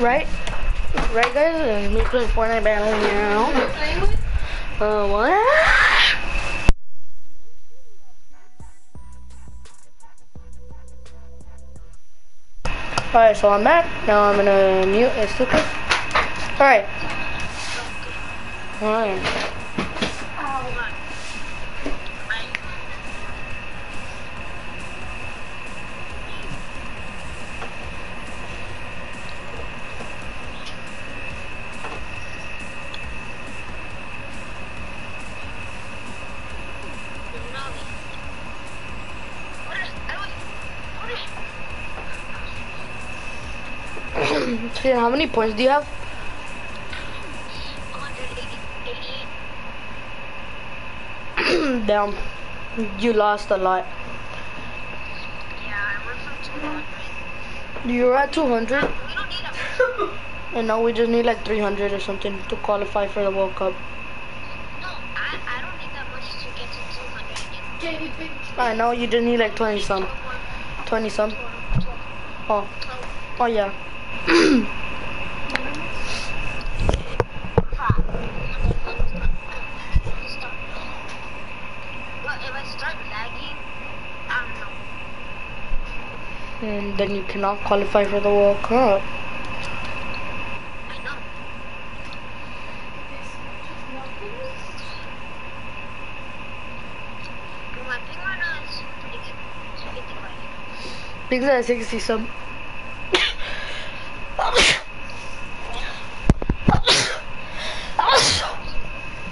Right? Right, guys? And me playing Fortnite battle now. Uh, what? Alright, so I'm back. Now I'm gonna mute it stupid. Alright. Alright. Shit, how many points do you have? Damn. You lost a lot. Yeah, we're from 200. You were at 200, We don't need a and now we just need like 300 or something to qualify for the World Cup. No, I, I don't need that much to get to 200. I know, you just need like 20 some. 20 some. Oh. Oh, yeah. But if I start lagging, I don't know. And then you cannot qualify for the World Cup. I know. But my ping right now is pretty good. It's 55. Because at 60 some.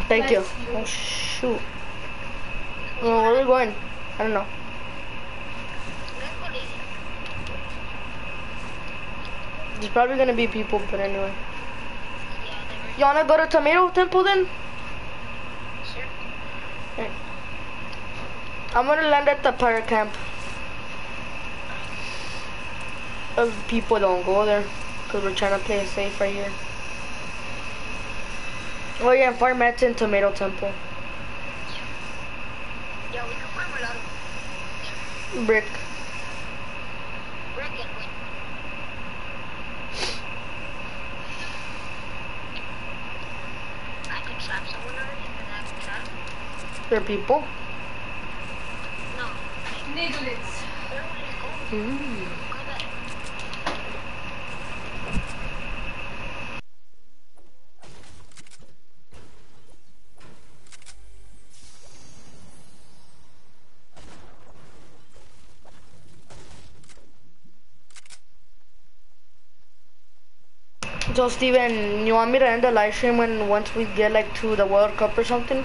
Thank you. Oh, shoot. Where are we going? I don't know. Let's go lazy. There's probably gonna be people, but anyway. You wanna go to Tomato Temple then? Sure. I'm gonna land at the pirate camp. If people don't go there, cause we're trying to play safe right here. Oh yeah, and Fire in Tomato Temple. Yeah, we can farm a lot of brick and wood. I could trap someone already, but I can trap. There people. No. Nigglets. Where would it go? Mm. So Steven, you want me to end the live stream when once we get like to the World Cup or something?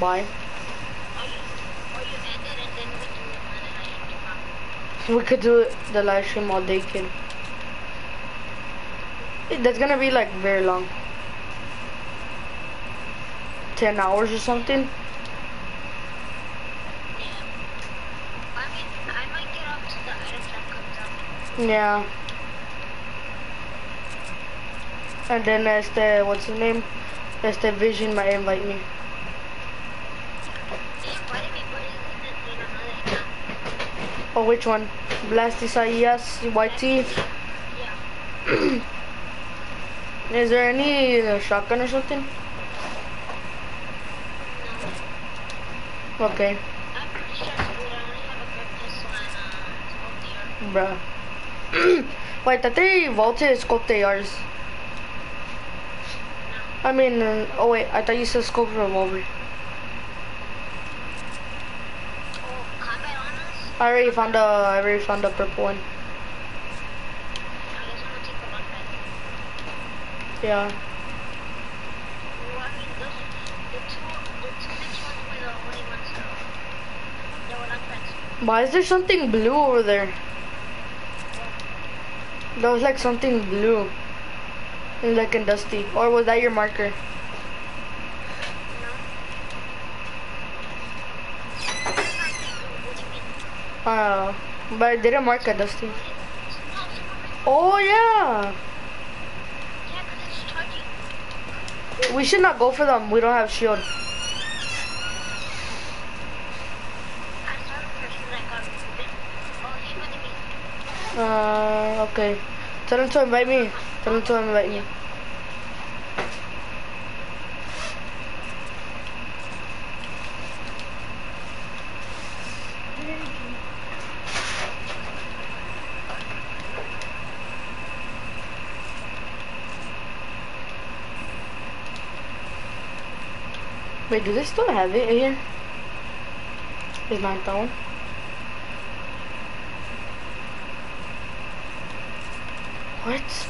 Bye. We could do the live stream all day, kid. That's gonna be like very long. 10 hours or something. Yeah. Yeah. And then as the, what's his name? As the Vision might invite me. He invited me, but he's in, in another which one? Blast Isaias, YT. Is there any uh, shotgun or something? Okay, uh, bruh. Wait, that they vaulted scope ARs. I mean, uh, oh wait, I thought you said scope revolver. I already found a, I already found a purple one. Yeah. Why is there something blue over there? That was like something blue. Like and dusty. Or was that your marker? Uh, but I didn't mark a Dusty. Oh yeah! We should not go for them. We don't have shield. Uh, okay. Tell him to invite me. Tell him to invite me. Wait, do they still have it here? Is not phone? What?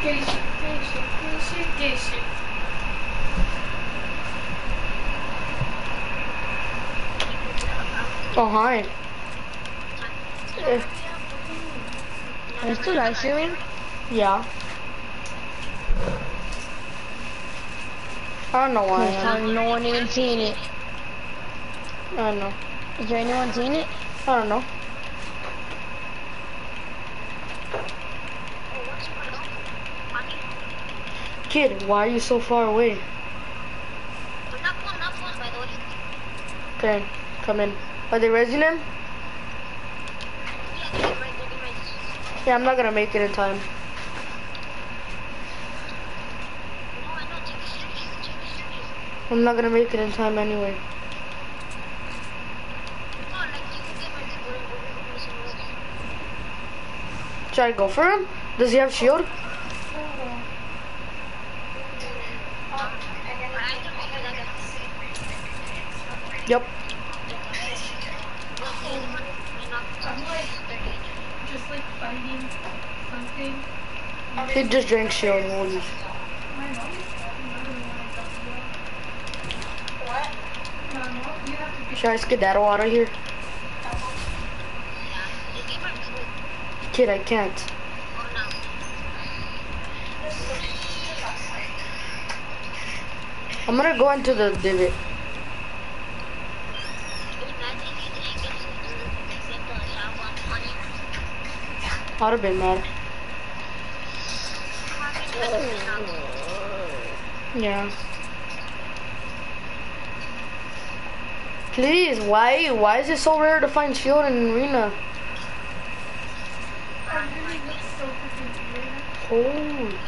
Geisha, geisha, geisha, geisha. Oh, hi. Eh, Are you still live streaming? yeah. I don't know why. This time no one even seen it. I don't know. Is there anyone seen it? I don't know. Kid, why are you so far away? Okay, come in. Are they resing him? Yeah, I'm not gonna make it in time. I'm not gonna make it in time anyway. Should I go for him? Does he have shield? Yep. Just like fighting something. He just drank shield. Holy sh- My mom, another one I talked about. Mama, you have to be Should I skedaddle out of here? Kid, I can't. I'm gonna go into the divot. I'd have been mad. Yeah. Please, why? Why is it so rare to find shield in arena? I really look so freaking weird. Oh.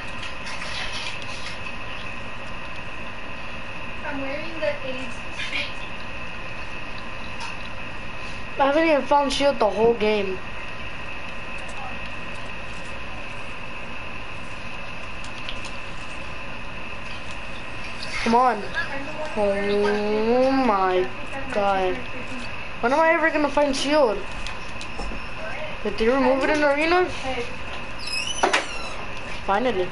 I'm wearing the AIDS. I haven't even found shield the whole game. Come on. Oh my god. When am I ever gonna find shield? Did they remove it in the arena? Finally.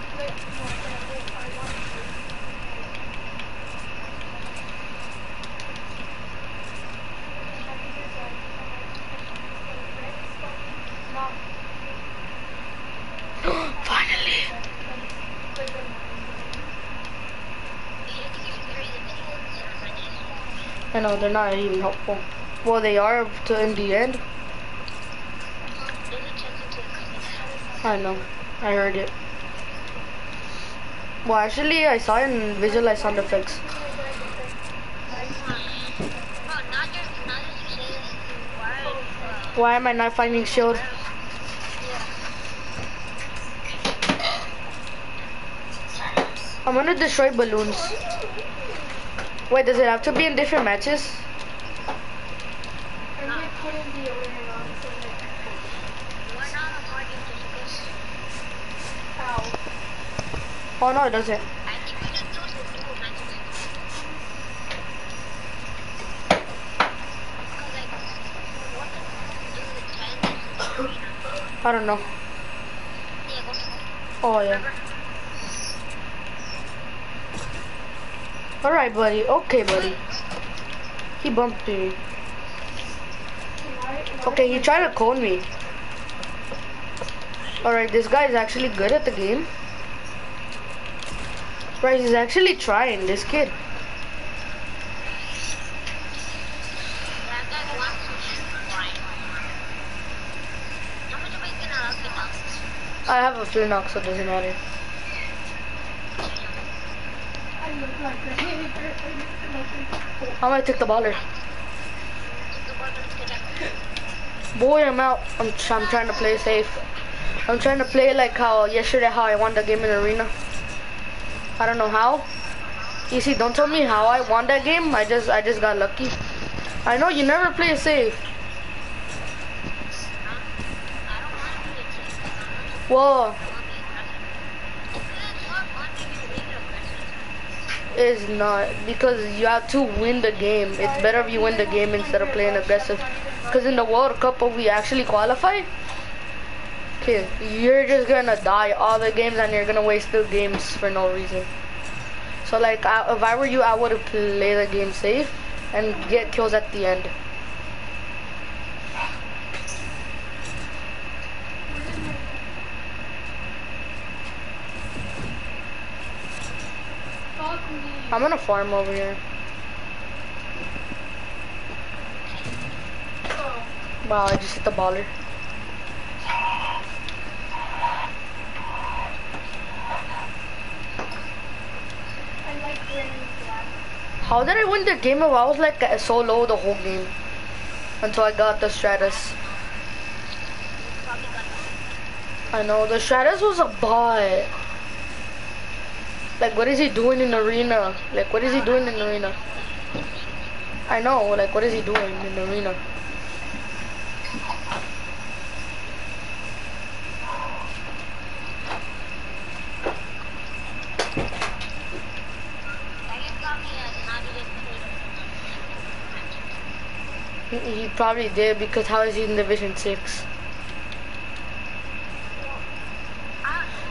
They're not even helpful. Well, they are to in the end. I know. I heard it. Well, actually, I saw it in visualize sound effects. Why am I not finding shield? I'm gonna destroy balloons. Wait, does it have to be in different matches? Oh no, it doesn't. I think we just do the duo matches. Because like, what the do the 10 arena? I don't know. Yeah, go Oh yeah. All right, buddy. Okay, buddy. He bumped me. Okay, he tried to cone me. Alright, this guy is actually good at the game. Right, he's actually trying, this kid. I have a fear knock, so it doesn't matter. I look like a hater. I look like a I might take the baller. Boy gonna I'm out. I'm, I'm trying to play safe. I'm trying to play like how yesterday, how I won the game in the arena. I don't know how. You see, don't tell me how I won that game. I just, I just got lucky. I know you never play safe. Whoa, is not because you have to win the game. It's better if you win the game instead of playing aggressive. Because in the World Cup, if we actually qualify, okay, you're just gonna die all the games and you're gonna waste the games for no reason. So like, I, if I were you, I would play the game safe and get kills at the end. I'm gonna farm over here. Wow, I just hit the baller. I like Granny Black. How did I win the game if I was like so low the whole game? Until I got the Stratus. I know, the Stratus was a bot. Like, what is he doing in arena? Like, what is he doing in arena? I know, like, what is he doing in arena? He, probably did because how is he in Division 6?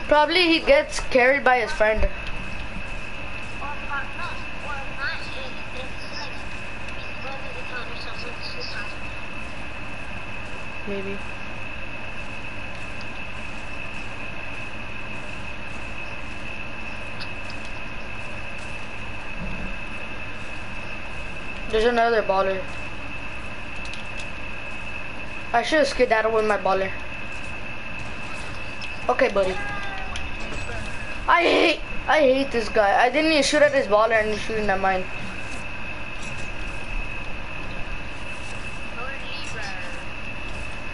Probably he gets carried by his friend. Maybe. There's another baller. I should have skedaddled with my baller. Okay, buddy. I hate, I hate this guy. I didn't even shoot at his baller and he's shooting at mine.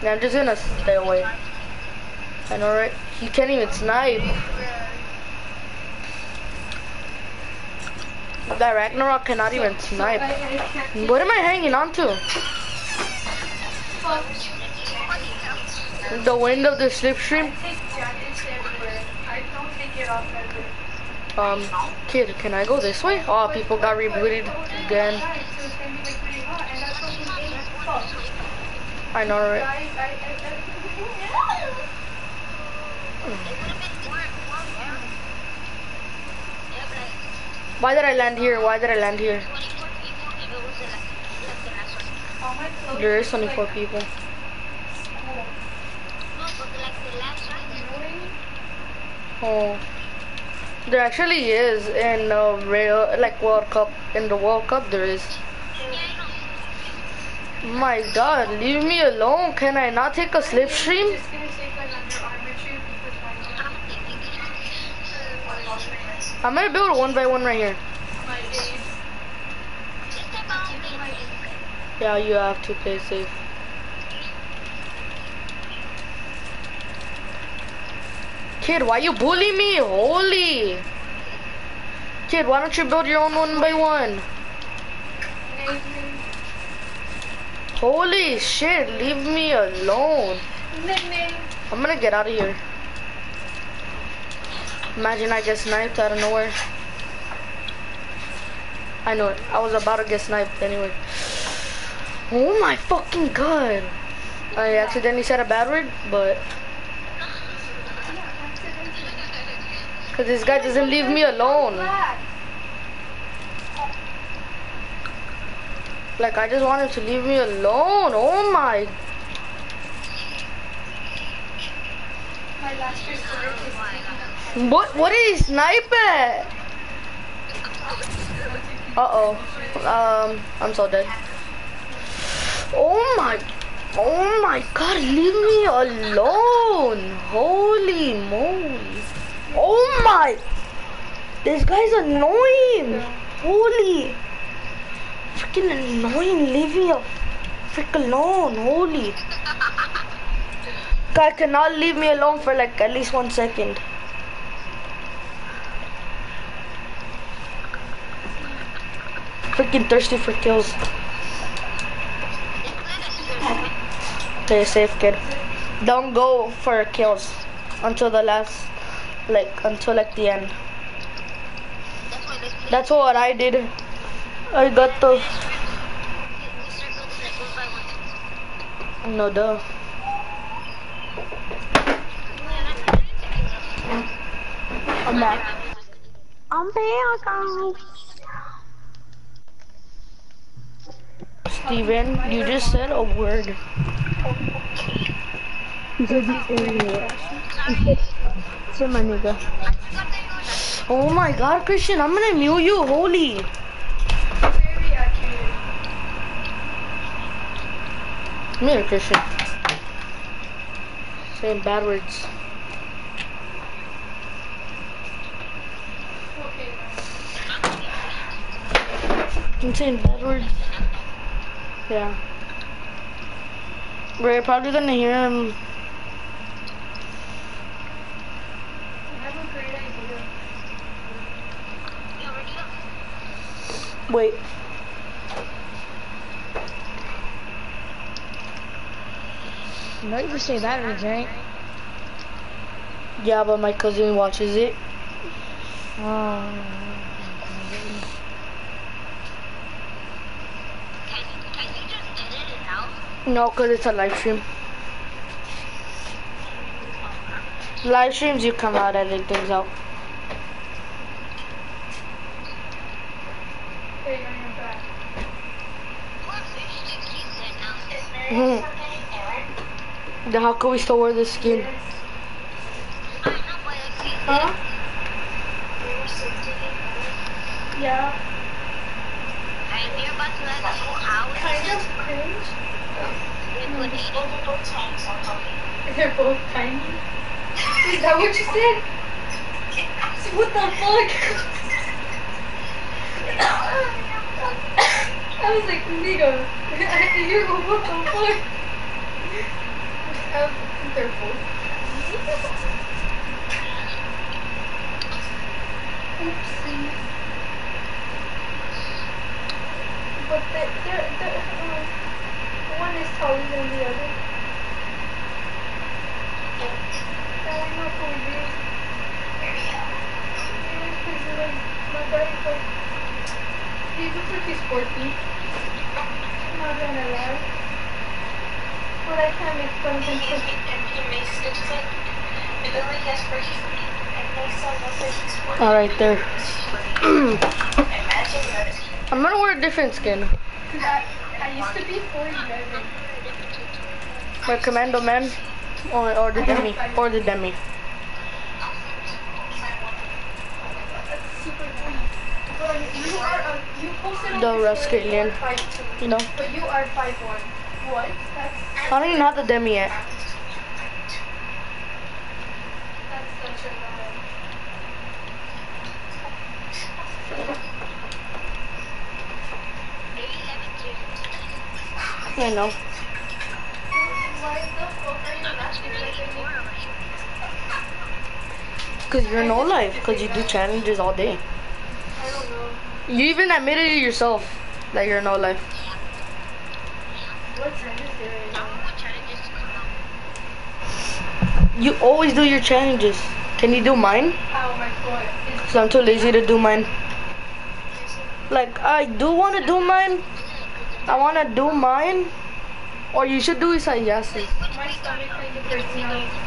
Yeah, I'm just gonna stay away. I know, right? He can't even snipe. That Ragnarok cannot even snipe. What am I hanging on to? The wind of the slipstream? Um, kid, can I go this way? Oh, people got rebooted again. I know, right? Why did I land here? Why did I land here? There is only four people. Oh. There actually is in uh, real, like World Cup, in the World Cup there is. My god, leave me alone. Can I not take a slipstream? I'm gonna build a one by one right here. Yeah, you have to play safe. Kid, why you bully me? Holy! Kid, why don't you build your own one by one? Holy shit, leave me alone. I'm gonna get out of here. Imagine I get sniped out of nowhere. I know it. I was about to get sniped anyway. Oh my fucking god. I accidentally said a bad word, but... Cause this guy doesn't leave me alone. Like, I just wanted to leave me alone. Oh my... My last is What, what did he snipe at? Uh-oh. Um, I'm so dead. Oh my... Oh my god, leave me alone. Holy moly. Oh my... This guy's annoying. Holy... Freaking annoying. Leave me a alone. Holy... Guy cannot leave me alone for like at least one second. Freaking thirsty for kills. It safe, kid. Don't go for kills until the last, like until like the end. That's what I did. I got the We circled in like one by one. no duh. I'm back. I'm back, guys. Steven, you just said a word. Say my nigga. Oh my god, Christian, I'm gonna mute you. Holy. very accurate. Come here, Christian. Saying bad words. I'm saying bad words. Yeah. We're probably gonna hear him. I have a great idea. You already know. Wait. You know you can say bad words, right? Yeah, but my cousin watches it. Oh. Can you, can you just edit it out? No, cause it's a live stream. Live streams, you come out edit things out. Hey, on your back. What fish sticks you said now? Mhm. Then how can we still wear this skin? Huh? Yeah. And you're about to let know Kind of. They're both tiny. Is that what you said? What the fuck? I was like, nigga. You're what the fuck? Was, they're both. Oopsie. But the, the, the, um, one is taller than the other. I know who it is. Yeah, 'cause, like, my daddy's like, he looks like he's 14. I'm not gonna lie. But I can't make fun of him 'cause Alright, there. I'm gonna wear a different skin. Cause I, I used to be 4'11. My commando man. Or, or the demi. Or the demi. That's super funny. But you are, uh, you posted The your rest story you are alien. 5'2". You know? But you are 5'1". What? That's, I don't even have the demi yet. I know. Cause you're no life. Cause you do challenges all day. I don't know. You even admitted it yourself that you're no life. What trend is there right I now? want challenges to come out. You always do your challenges. Can you do mine? Ow, my. It's Cause I'm too lazy to do mine. Like I do want to do mine. I want to do mine. Or you should do Isaias's. my stomach kind of hurts now.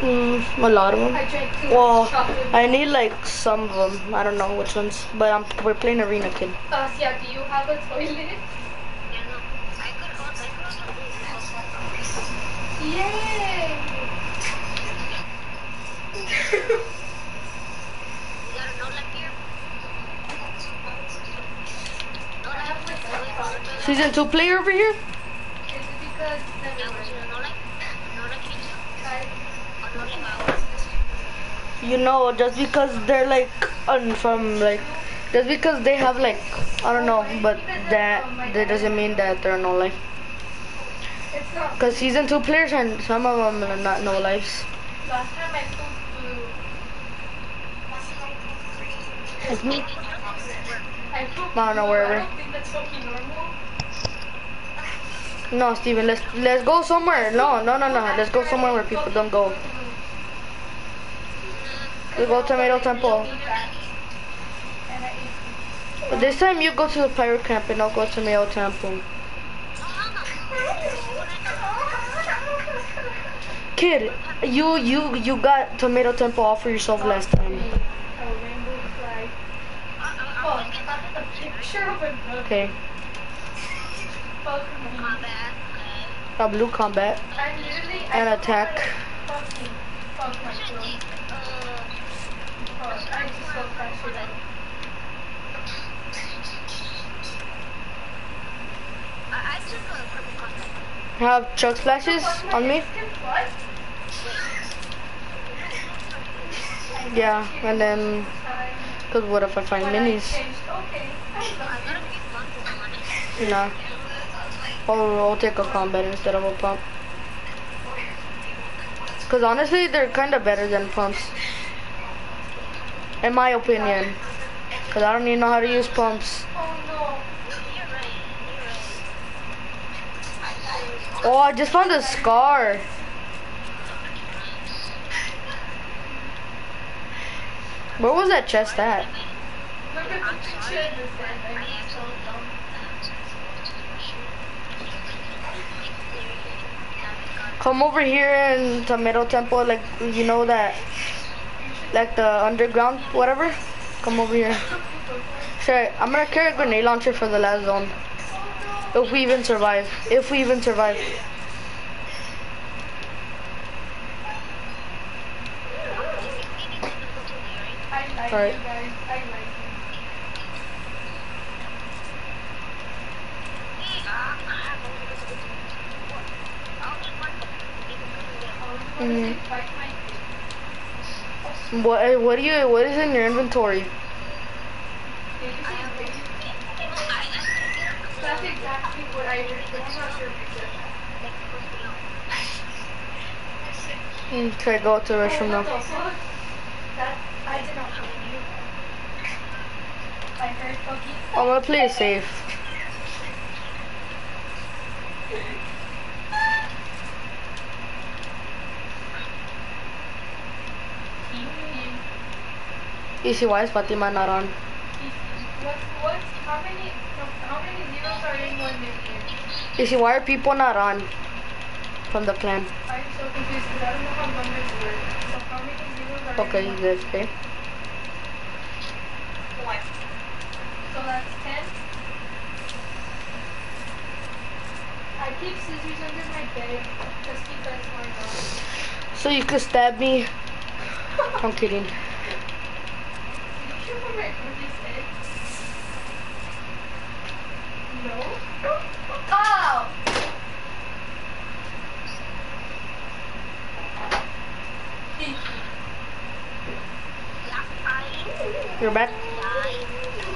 Mm, a lot of them. I Well. I need like some of them. I don't know which ones, but I'm we're playing arena kid. Uh, yeah, do you have a toilet? Yeah, no. I could also, I could also do Yay! You got a no life here? No life? No life? Season two player over here. Is it because Yeah, never was a no life? No life you know, just because they're like un from like, just because they have like, I don't know, but that that doesn't mean that they're no life. It's not. Cause season two players and some of them are not no lives. Last time I blue. Like me. I no, blue. wherever. I don't think that's fucking normal. No, Steven, let's let's go somewhere. No, no, no, no. Let's go somewhere where people don't go. We go Tomato Temple. This time you go to the pirate camp and I'll go to Tomato Temple. Kid, you you you got Tomato Temple all for yourself last time. Okay, a blue combat and attack. I took a. Have chug splashes on me. Yeah, and then cause what if I find minis? Nah. Or I'll take a combat instead of a pump. Cause honestly, they're kind of better than pumps. In my opinion. Cause I don't even know how to use pumps. Oh no. You're right. You're right. Oh, I just found a scar. Where was that chest at? Come over here in the middle Temple, like you know that, like the underground, whatever. Come over here. Sure, I'm gonna carry a grenade launcher for the last zone. If we even survive. If we even survive. Alright. Mm. What what do you what is in your inventory? That's exactly what I but I'm not sure if you said that. Okay, go to the restroom now. the fuck? That, I did not believe you. I heard fucking I'm gonna play it safe. Easy, why is Fatima not on? What, what, how many, one million? Easy, why are people not on? From the clan. I'm so confused because I don't know how numbers work. So how many zeros are Okay, in you one? good, okay. So that's ten. I keep scissors under my bed. So you could stab me. I'm kidding. Did you hear what my brother said? No. Ow! You're back.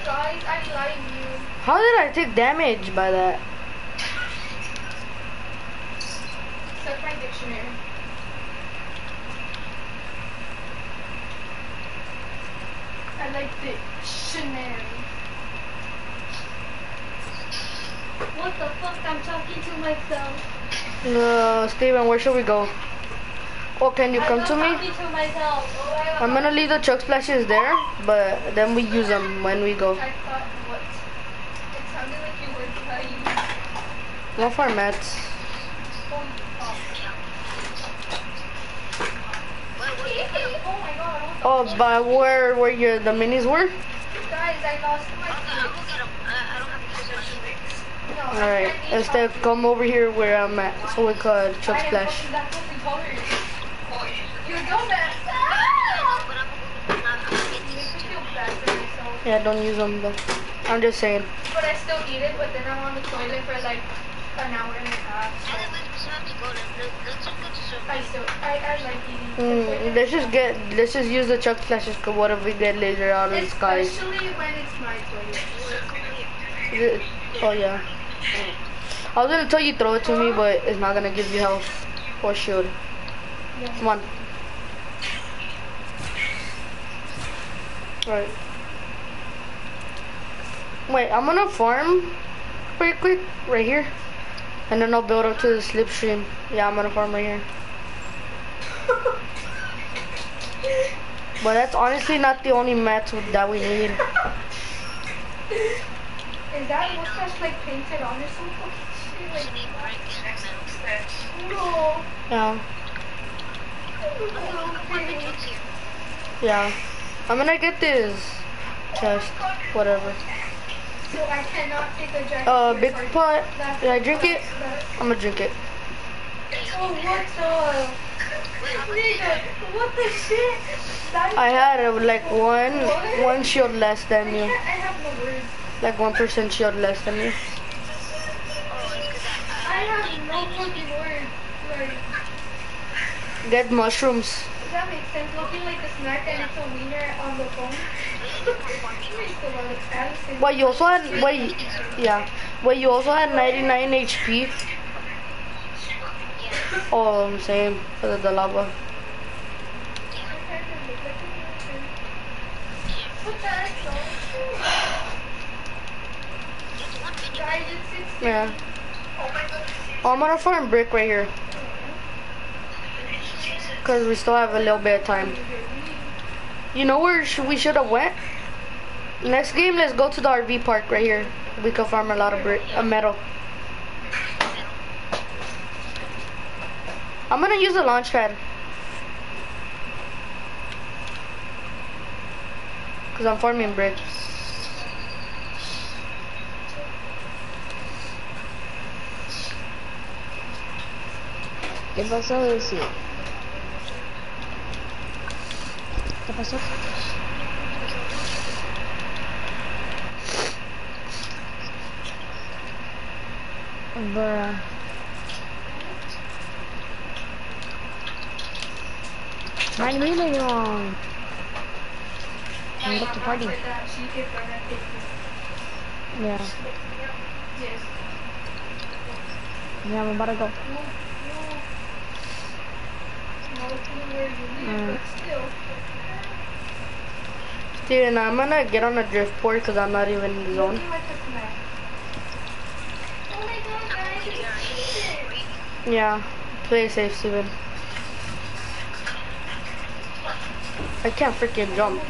Guys, I like you. How did I take damage by that? Set my dictionary. I like dictionary. What the fuck? I'm talking to myself. Uh, Steven, where should we go? Oh, can you come I'm to me? to myself. I'm gonna leave the chug splashes there, but then we use them when we go. I thought what? It sounded like you were trying. One for mats. Oh, Wait, wait, wait. oh my god. Oh, but where where your the minis were? Guys, I lost my Okay, I'll go get them. I, I don't have to use my No, All right. I need Instead, come over here where I'm at, so we could chug I splash. what we Ah! For. Yeah, don't use them. But I'm just saying. But I still eat it, but then I'm on the toilet for like an hour and a half. So And then we still have to go let, let's just go to Circle. I still, I, I like eating. Mm, let's just get let's just use the chug splashes. Cause what if we get laser out of the skies? Especially when it's my toilet. Oh yeah. I was gonna tell you throw it to me, but it's not gonna give you health. Or should. Come on. Alright. Wait, I'm gonna farm pretty quick right here. And then I'll build up to the slipstream. Yeah, I'm gonna farm right here. But that's honestly not the only mats that we need. Is that mustache like painted on or something? Like, need break and metal. no. Yeah. One midget's here. Yeah. I'm gonna get this chest. Whatever. So I cannot take a giant Uh, big pot. Did I drink it? I'm gonna drink it. Oh, what the? Nigga, what the shit? I had uh, like one one shield less than you. I have no words. Like one percent shield less than words. Get mushrooms. does that make sense? Looking like a snack and it's a wiener on the phone. Makes a lot of sense. But you also had wait, yeah. But you also had 99 HP. Oh, I'm saying of the lava. What the heck, though? Just one minute. Guys, it's 6 Yeah. Oh, I'm gonna farm brick right here. Cause we still have a little bit of time. You know where we should have went? Next game, let's go to the RV park right here. We can farm a lot of brick, uh, metal. I'm gonna use a launch pad. Cause I'm farming brick. ¿Qué pasó, Lucy? ¿Qué pasó? Bruh. Nine really long. I'm get to party. Yeah. Yeah, I'm about to go. Steven, I'm gonna get on a Driftboard because I'm not even in the zone. Yeah, play safe, Steven. I can't freaking jump.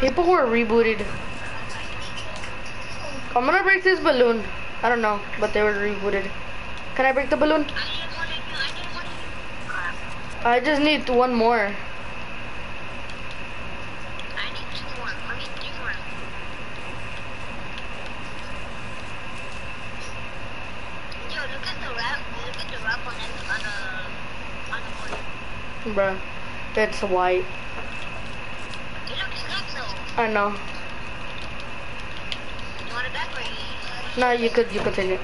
People were rebooted. I'm gonna break this balloon. I don't know, but they were rebooted. Can I break the balloon? I didn't want to I didn't to do. Just need one more. I need two more. I more. Yo, look at the rap. Look at the rap on the on the on the board. Bruh, it's white. It looks good. I know. You want it back or you? No, you could, you it.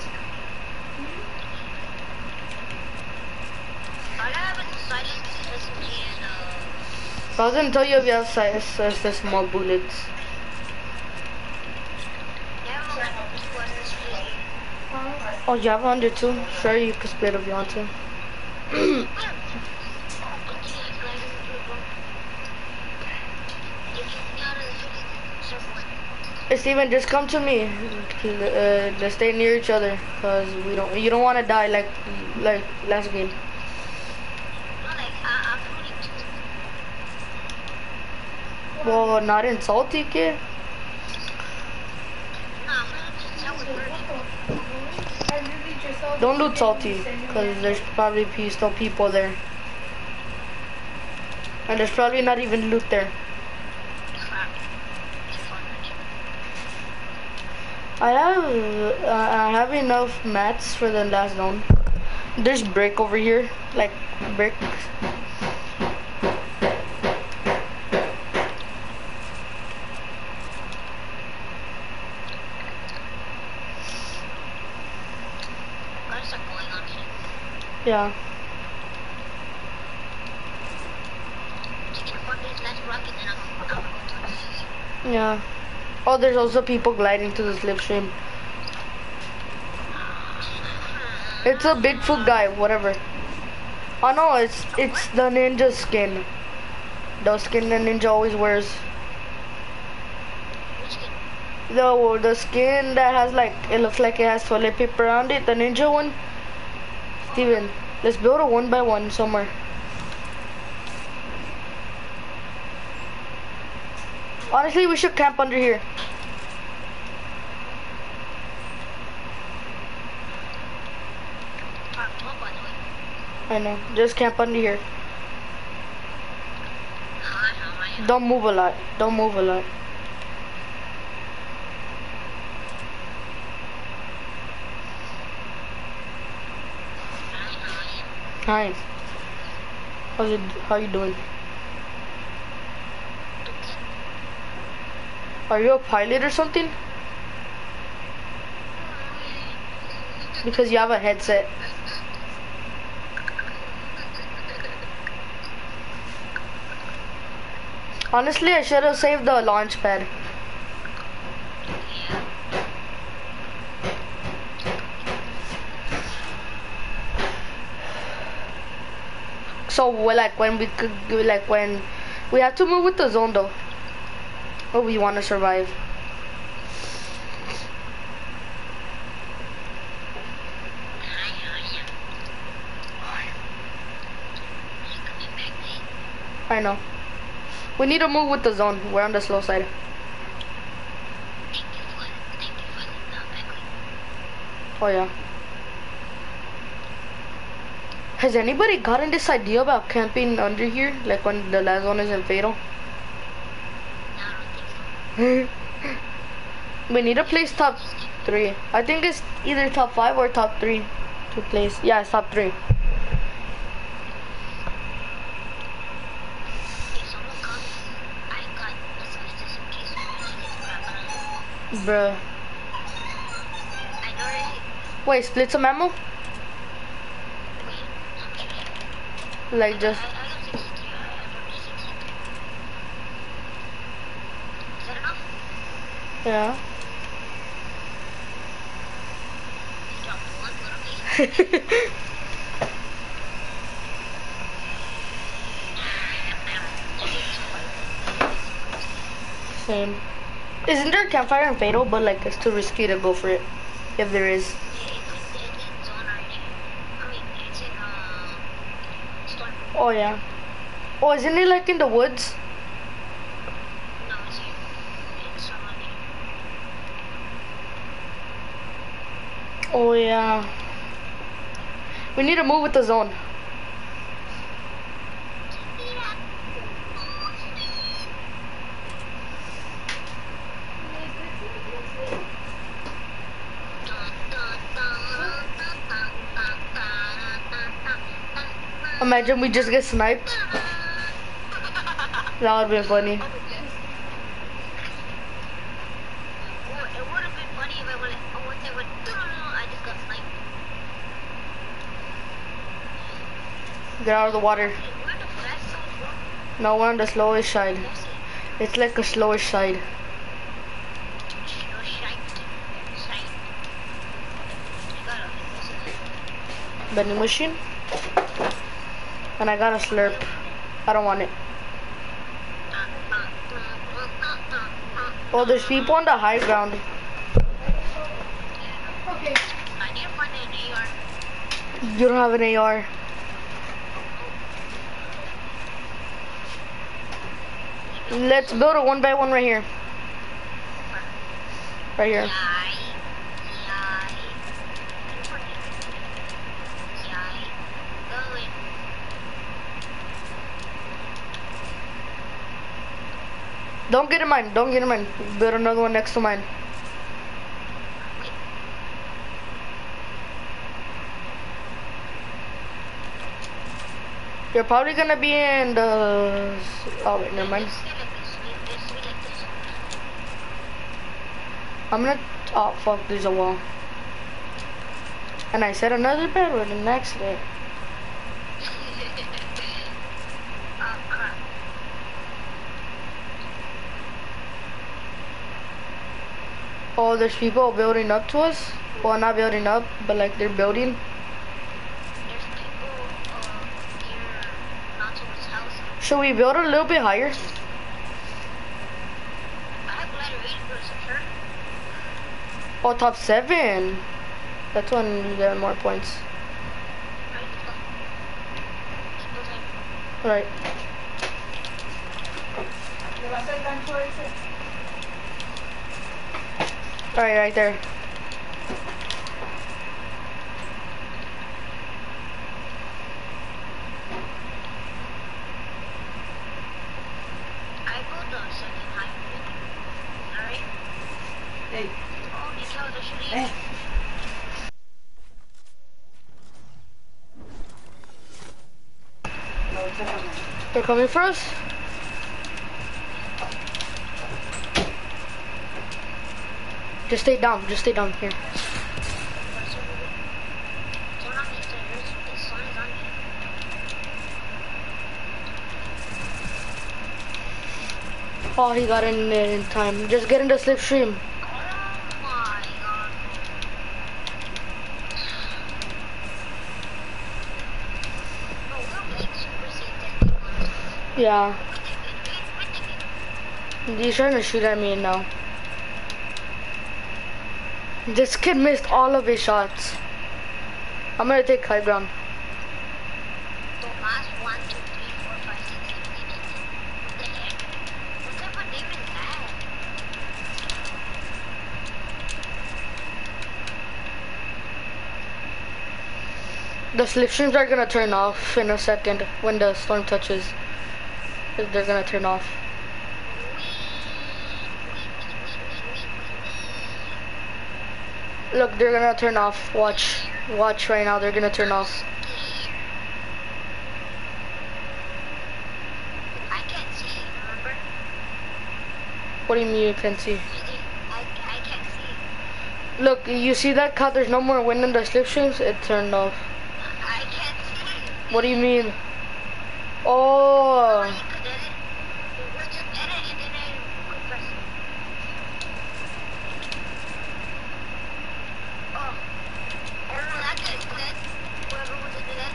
I was gonna tell you if you have size, it's the small bullets. Oh, you have 100 too? Sure, you could split if you want to. surfboard. Hey, Steven, just come to me. Uh, just stay near each other, cause we don't. You don't want to die like like last game. Well, not in salty, kid. Don't loot salty, cause there's probably still people there, and there's probably not even loot there. I have uh, I have enough mats for the last zone. There's brick over here, like brick. Yeah. Yeah. Oh, there's also people gliding to the slipstream. It's a Bigfoot guy, whatever. Oh no, it's it's the ninja skin. The skin the ninja always wears. The the skin that has like it looks like it has toilet paper around it. The ninja one. Steven, let's build a one by one somewhere. Honestly, we should camp under here. Part 12, by the way. I know. Just camp under here. Don't move a lot. Don't move a lot. Hi. How's it? How you doing? Are you a pilot or something? Because you have a headset. Honestly, I should have saved the launch pad. So, like when we could, like when we have to move with the zone though. Oh, we want to survive. I know. We need to move with the zone. We're on the slow side. Oh yeah. Has anybody gotten this idea about camping under here? Like when the last one isn't fatal? No, I don't think so. we need to place top three. I think it's either top five or top three to place. Yeah, it's top three. Bruh. Wait, split some ammo? Like just I, I got 63. I have only 63. Is that enough? Yeah. Same. Isn't there a campfire in Fatal, but like it's too risky to go for it? If there is. Oh yeah. Oh, isn't it like in the woods? No, it's here. It's someone here. Oh yeah. We need to move with the zone. Imagine we just get sniped. That would be funny. It would have been funny if I would have, once I went, no, no, no, I just got sniped. Get out of the water. Wait, where the fast zone from? No, we're on the slowest side. It's like a slowish side. Sure, shite. Shite. I got a, what's it? Vending machine. And I got a slurp. I don't want it. Oh, there's people on the high ground. Okay. I need to find an AR. You don't have an AR. Let's build it one by one right here. Right here. Don't get in mine. Don't get in mine. Build another one next to mine. You're probably gonna be in the. Oh wait, never mind. Let's stay like this. Let's stay like this. I'm gonna. Oh fuck, there's a wall. And I said another bed with an accident. oh crap. Oh, there's people building up to us. Well, not building up, but like they're building. There's people uh, house. Should we build a little bit higher? I have glider 80 for sure. Oh, top seven. That's when you get more points. Right. Alright, right there. I built the second hybrid. Alright? Hey. Oh, these They're coming for us? Just stay down. Just stay down here. Oh, he got in in time. Just get in the slipstream. Oh my god. No, we're being super safe that they want. Yeah. We're thinking, we're thinking. He's trying to shoot at me now. This kid missed all of his shots. I'm gonna take high ground. The last one, two, three, four, five, six, seven, eight, nine, ten. What the heck? What type of name is that? The slipstreams are gonna turn off in a second when the storm touches. They're gonna turn off. Look, they're gonna turn off. Watch. Watch right now. They're gonna turn off. I can't see, remember? What do you mean you can see? I, I can't see. Look, you see that cut? There's no more wind in the slipstreams. It turned off. I can't see. What do you mean? Oh. You could edit. Let's just edit and then I could press. Oh. I don't know, that guy's dead. Whoever was into that.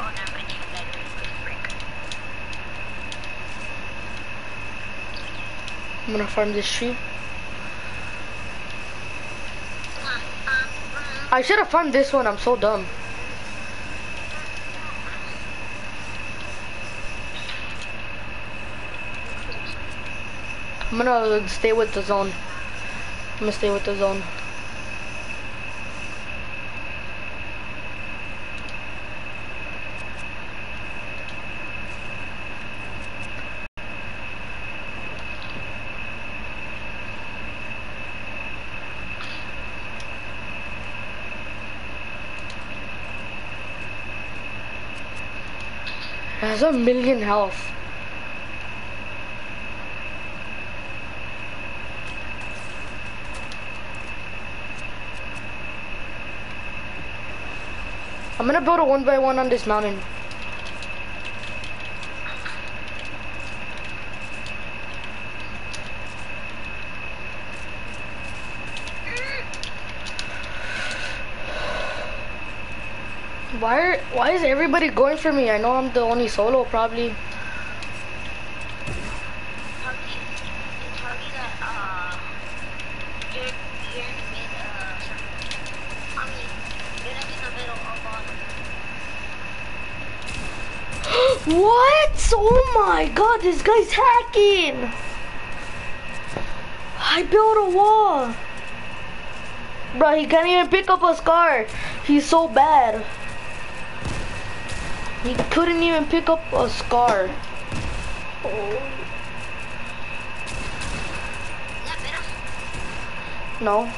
Oh, never mind. You have that good frick. Farm this um. I should have farmed this one. I'm so dumb. I'm gonna stay with the zone. I'm gonna stay with the zone. A million health. I'm gonna build a one by one on this mountain. Why is everybody going for me? I know I'm the only solo, probably. What? Oh my god, this guy's hacking! I built a wall. Bro, he can't even pick up a scar. He's so bad. He couldn't even pick up a scar. No.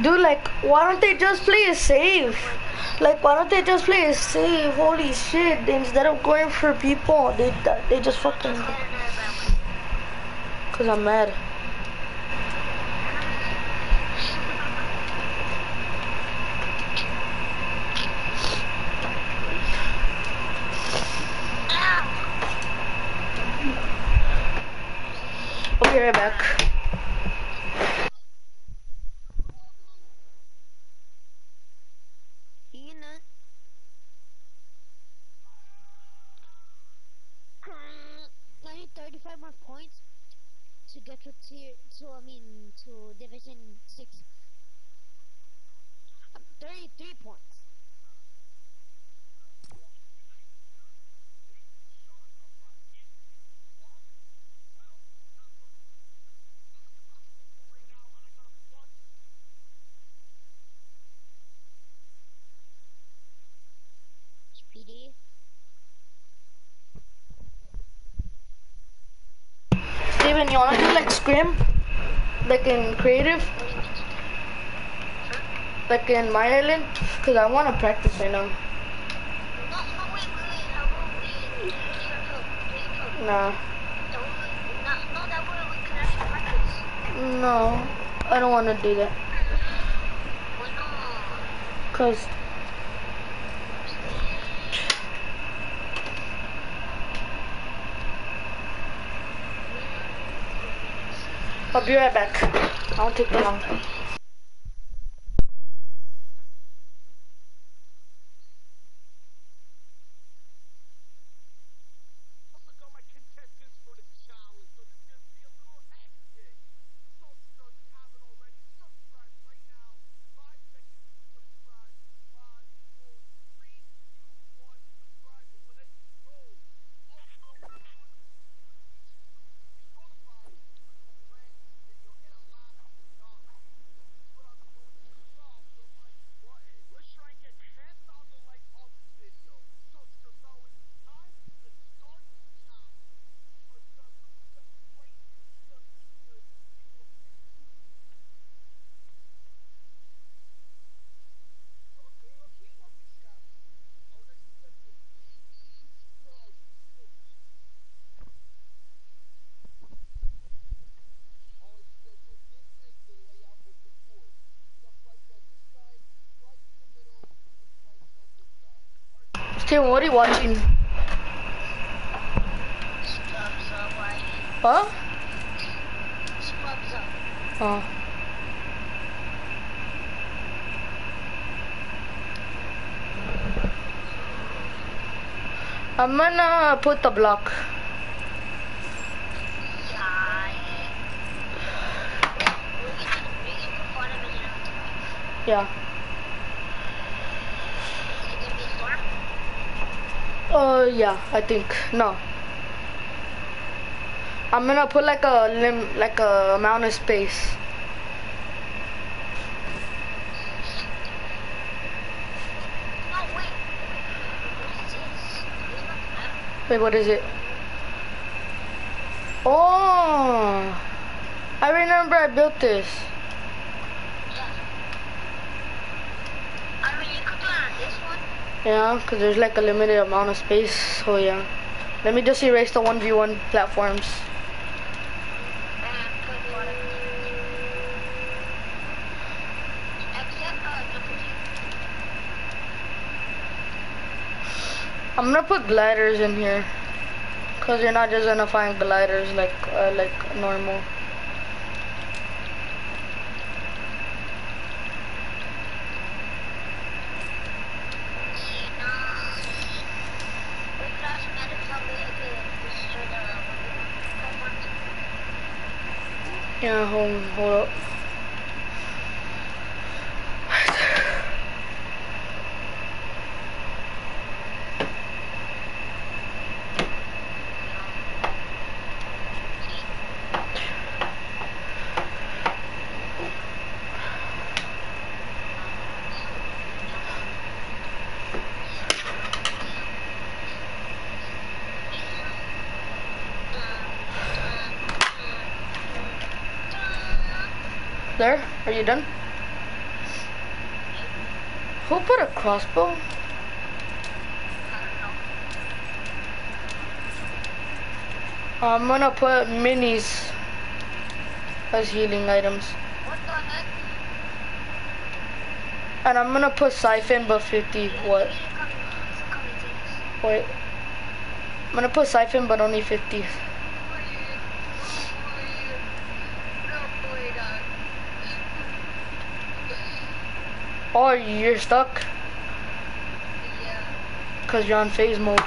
Dude, like, why don't they just play it safe? Like, why don't they just play it safe? Holy shit! Instead of going for people, they they just fucking. Cause I'm mad. I'll be right back. You know. I need 35 more points to get to tier, to, I mean, to Division 6. Um, 33 points. Speedy. Steven, you wanna do like scrim? Like in creative? Like in my island? Cause I wanna practice right now. No, no, wait, wait, wait, I will be in tier 2, tier 2. Nah. No. I don't wanna do that. Cause I'll be right back. I won't take too long. Also got my contestants for the challenge, so this is gonna be a little hectic. So so if you haven't already, subscribe right now. Five seconds to subscribe. Five, four, three, two, one, subscribe. Let's go. Also, be notified when you brand new video and a lot of you not. But I'm going to solve the like button. Let's try and get 10,000 likes on this video. So it's just not wasting time. Let's start the challenge. So you gotta put the weapon right here. You gotta keep the these little pictures. Okay, okay, not be shabby. Our next new weapon is babies. Bro, did you see those babies? Alright, so, so this is the layout of the board. You got spikes on this side, spikes in the middle, and spikes on this side. What are you watching? Huh? Oh. I'm gonna put the block. Yeah. We're gonna, we're gonna put fun of it in our Yeah. Is it gonna be a storm? Uh, yeah, I think. No. I'm gonna put like a lim, like a amount of space. Wait, what is it? Oh, I remember I built this. Yeah. I mean, you could do it on this one. Yeah, because there's like a limited amount of space. So yeah. Let me just erase the 1v1 platforms. I'm gonna put gliders in here. Cause you're not just gonna find gliders like uh, like normal. Yeah, There? Are you done? Who put a crossbow? I'm gonna put minis as healing items. And I'm gonna put siphon but 50. What? Wait. I'm gonna put siphon but only 50. Oh, you're stuck? Cause you're on phase mode.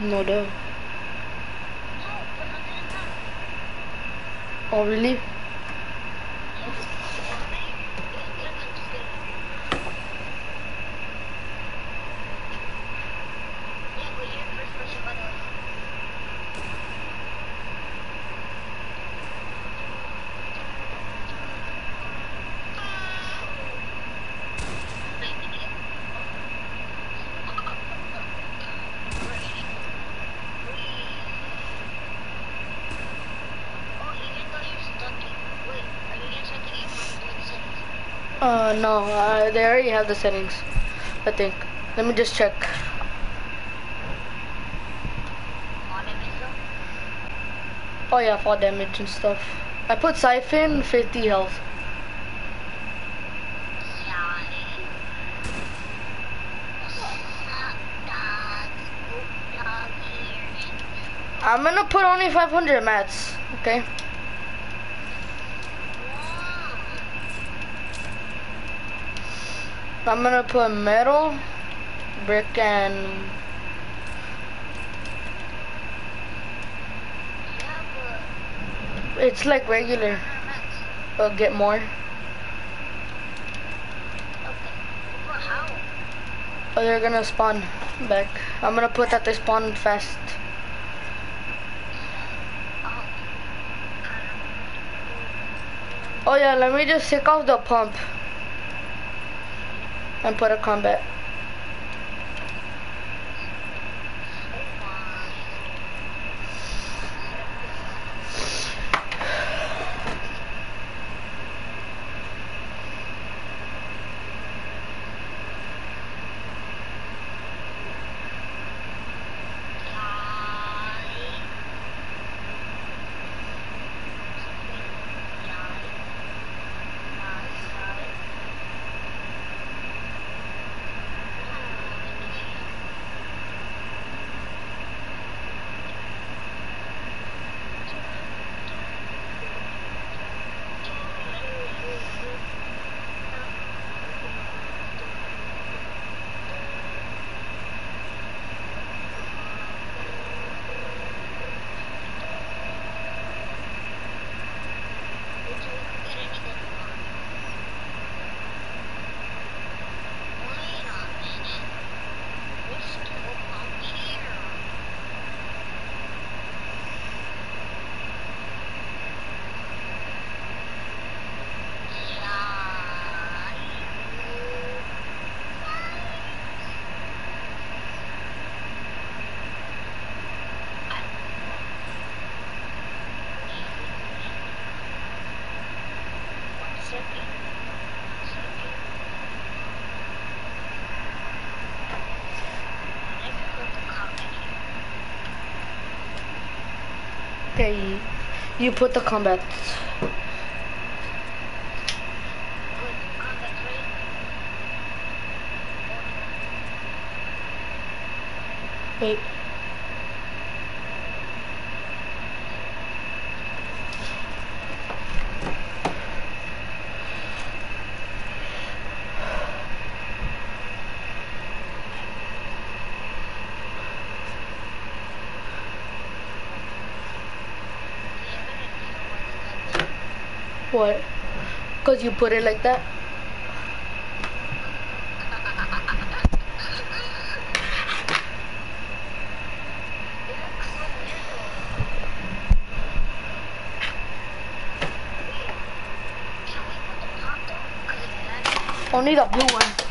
No doubt. Oh really? Uh, no, uh, they already have the settings, I think. Let me just check. Oh yeah, fall damage and stuff. I put Siphon, 50 health. I'm gonna put only 500 mats, okay? I'm gonna put metal, brick, and it's like regular. I'll get more. Oh, they're gonna spawn back. I'm gonna put that they spawn fast. Oh yeah, let me just take off the pump and put a combat. Okay, you, you put the combat. because you put it like that? Only the blue one.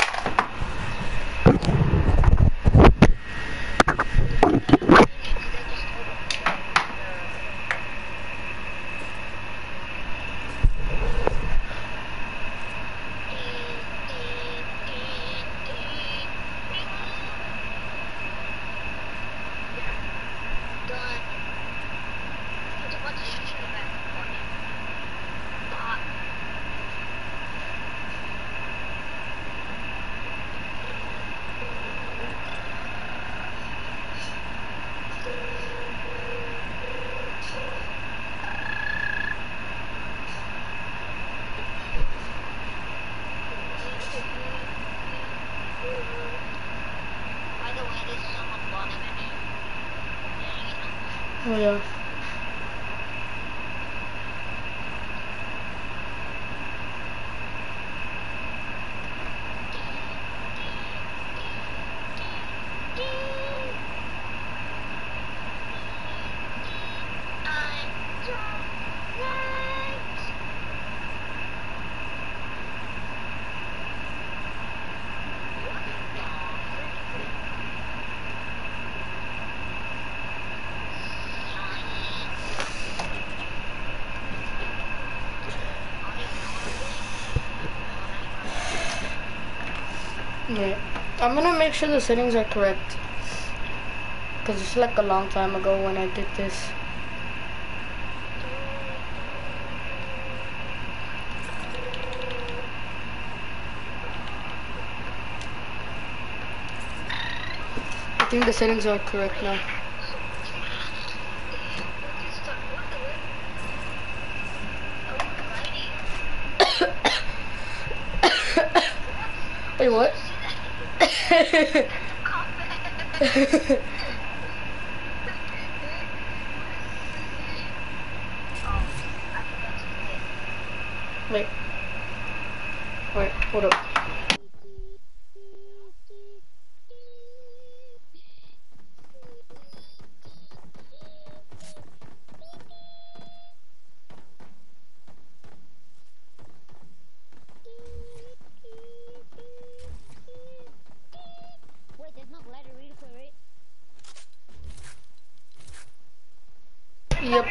gonna make sure the settings are correct. Cause it's like a long time ago when I did this. I think the settings are correct now. Wait, what? ハハハハ。You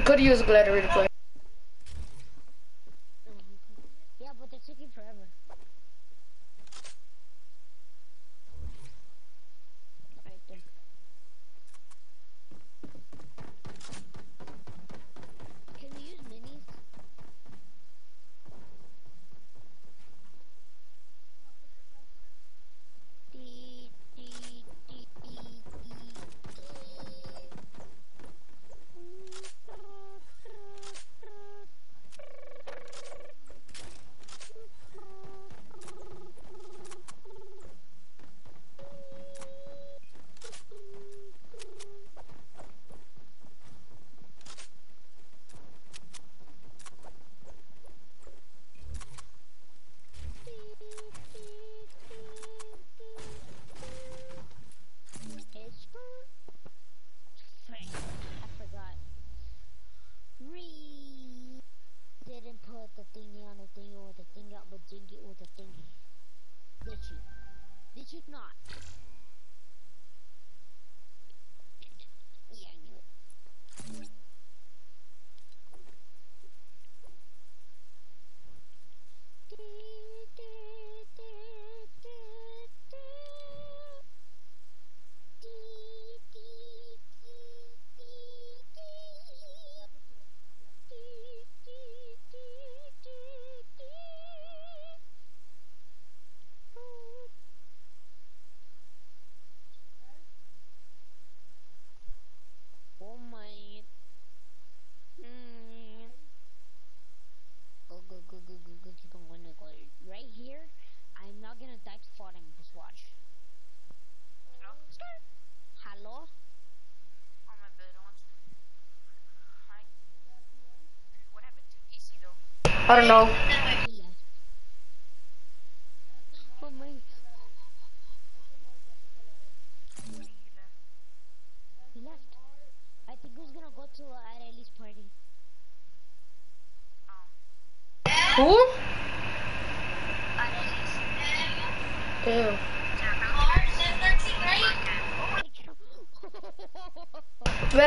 could use a gladiator play.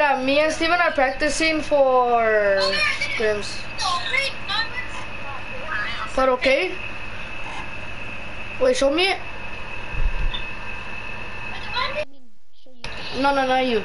Vera, me and Steven are practicing for scrims. But okay? Wait, show me it. No, no, not you.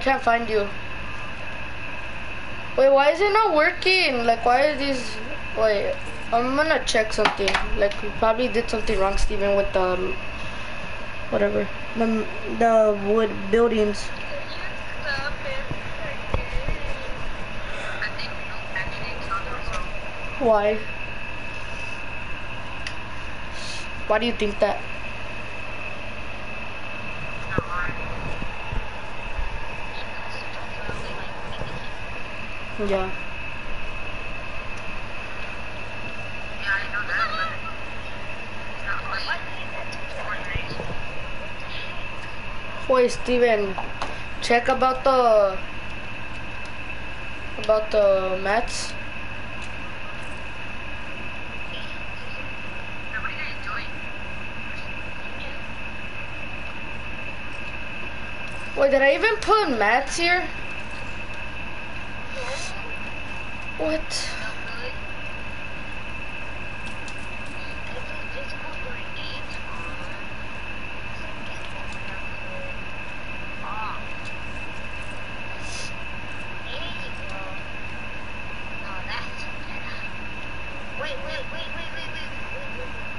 Can't find you. Wait, why is it not working? Like, why is these? Wait, I'm gonna check something. Like, we probably did something wrong, Steven, with the um, whatever the the wood buildings. Why? Why do you think that? It's not hard. Because it's only like maybe Yeah. Yeah, I know that, but it's not like Fortnite. Wait, Steven, check about the about the mats. Wait, did I even put mats here? What? No good. This is visible grenades on Ah. There you go. Oh, that's better. Wait, wait, wait, wait, wait, wait, wait, wait,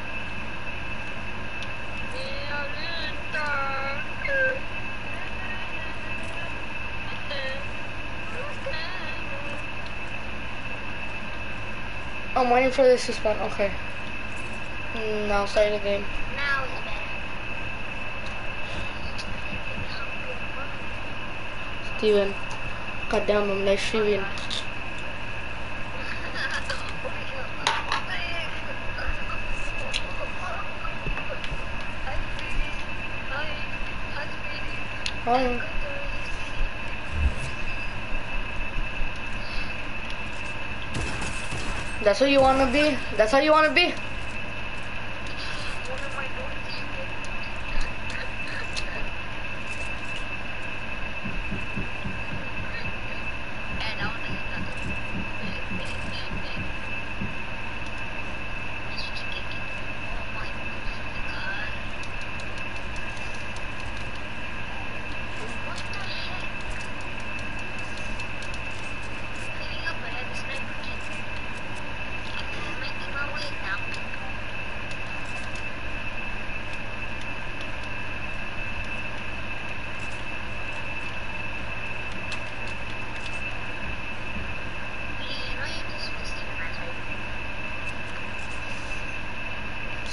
I'm waiting for this to spawn. Okay. Mm, Now start the game. Now it's. Steven. Goddamn, I'm live streaming. That's what you wanna be? That's how you wanna be? What the heck? Cleaning up ahead of sniper kit. I'm making my way now. You know you can switch to the right, right?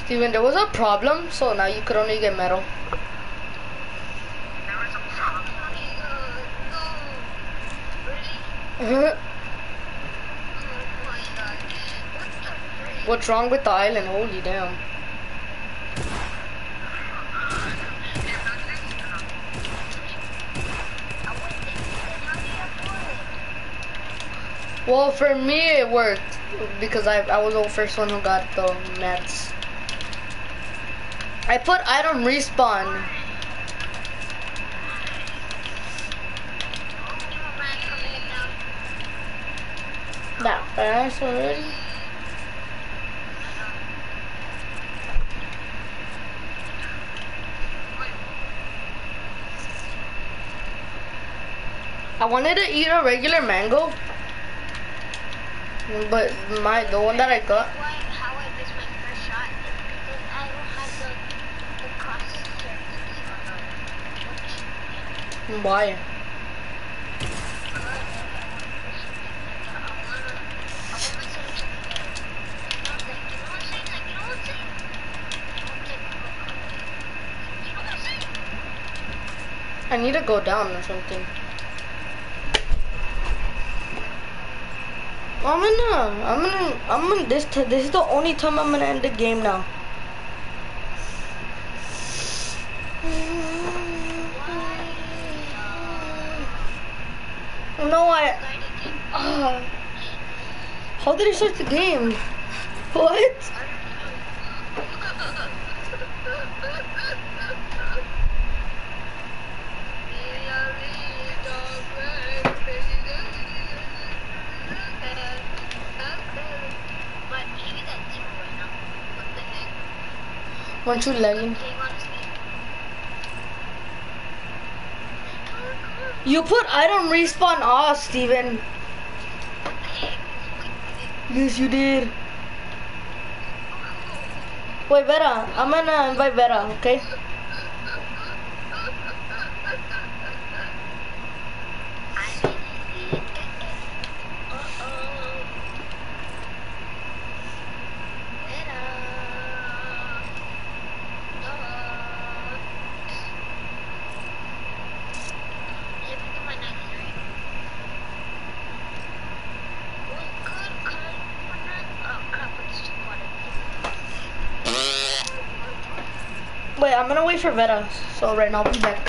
Steven, there was a problem, so now you could only get metal. There was a problem. Uh, no. Really? Oh my god. What the frick? What's wrong with the island? Holy damn. I wouldn't think then how do you afford? Well, for me it worked. because I I was the first one who got the mats. I put item respawn. That fast already? I wanted to eat a regular mango, but my the one that I got, Why, how I missed my first shot is because I don't have the, the crosshairs the why? I need to go down or something. I'm gonna, I'm gonna, I'm gonna, this, this is the only time I'm gonna end the game now. No, I, uh, how did I start the game? What? Weren't you lagging? You put item respawn off, Steven. Yes, you did. Wait, Vera, I'm gonna invite Vera, okay? Wait, I'm gonna wait for. So right now, I'll be back.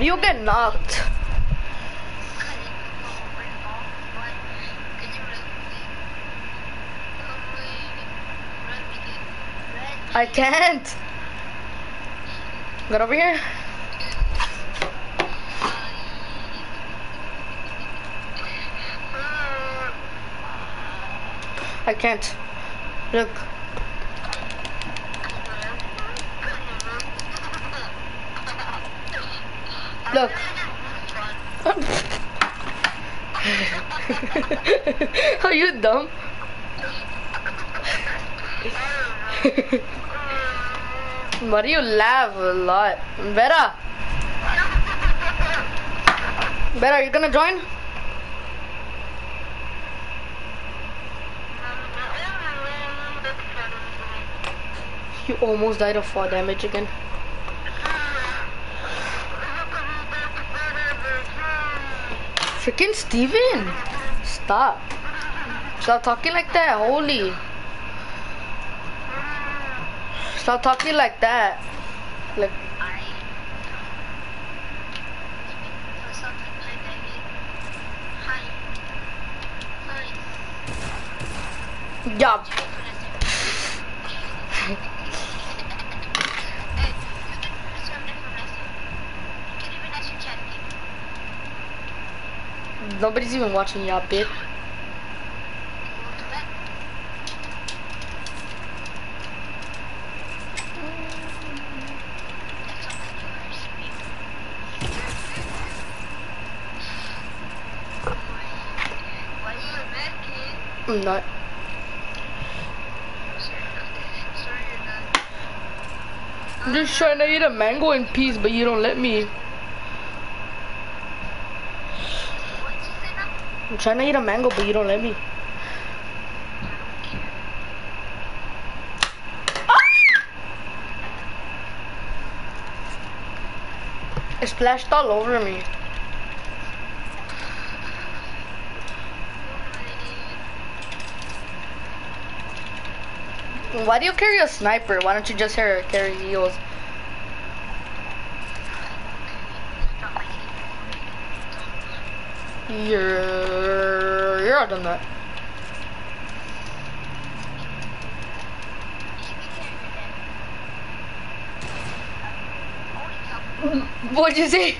Do you get knocked? I can't. Get over here. I can't. Look. Look. Are you dumb? You laugh a lot? Vera! Vera, you gonna join? You almost died of 4 damage again. Freaking Steven! Stop. Stop talking like that, holy. Stop talking like that. Like, yeah. Nobody's even watching y'all, bitch. I'm not. I'm just trying to eat a mango in peace, but you don't let me. Trying to eat a mango, but you don't let me. Ah! It splashed all over me. Why do you carry a sniper? Why don't you just carry heals? You're done that. What'd you say?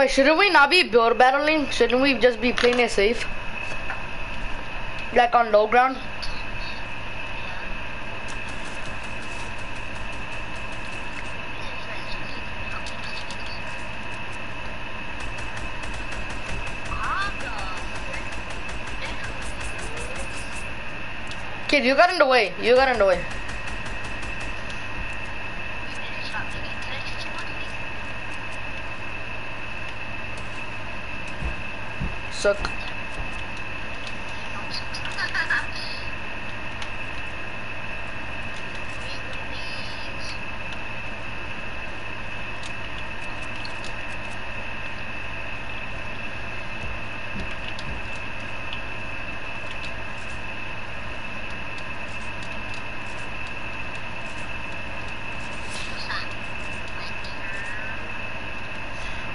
Wait, shouldn't we not be build battling? Shouldn't we just be playing it safe? Like on low ground? Kid, you got in the way. You got in the way. Suck.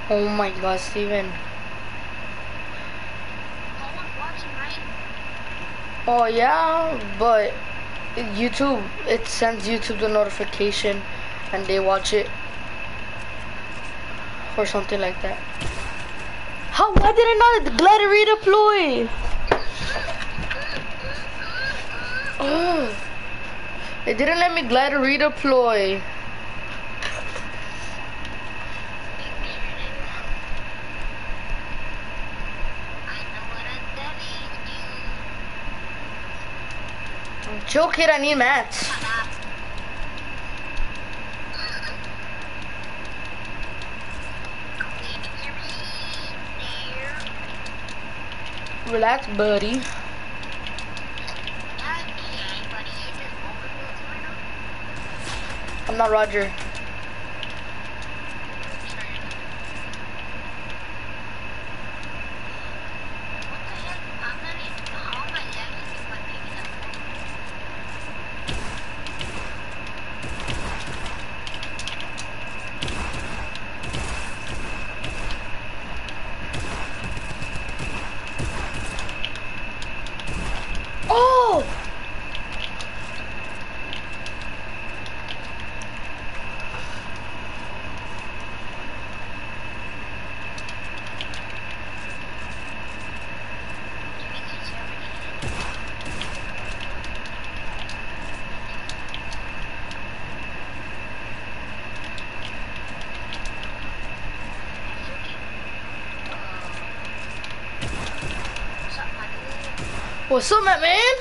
Oh my god, Steven. Oh yeah, but YouTube, it sends YouTube the notification and they watch it. Or something like that. How, why did I not let it redeploy? Oh, it didn't let me glide redeploy. Kid, I need mats. Relax, buddy. I'm not Roger. Oh! What's up, my man?